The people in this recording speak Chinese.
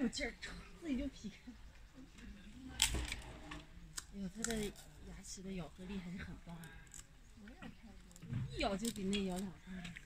有劲儿，自己就劈开。哎呦，它的牙齿的咬合力还是很棒的，一咬就比那咬两下。